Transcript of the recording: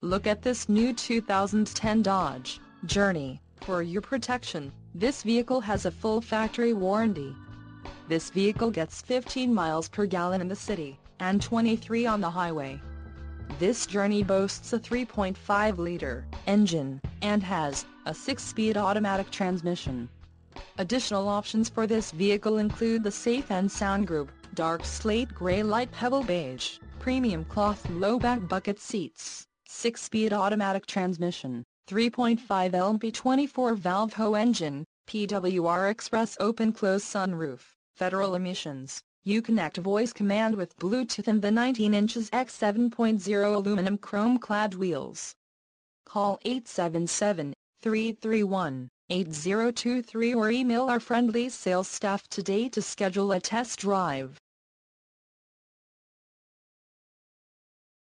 Look at this new 2010 Dodge Journey. For your protection, this vehicle has a full factory warranty. This vehicle gets 15 miles per gallon in the city, and 23 on the highway. This Journey boasts a 3.5-liter engine, and has a 6-speed automatic transmission. Additional options for this vehicle include the Safe and Sound Group, dark slate gray light pebble beige, premium cloth low-back bucket seats, 6-speed automatic transmission, 3.5 LMP 24-valve HO engine, PWR Express open-close sunroof, federal emissions, Uconnect voice command with Bluetooth and the 19 inches x 7.0 aluminum chrome-clad wheels. Call 877-331-8023 or email our friendly sales staff today to schedule a test drive.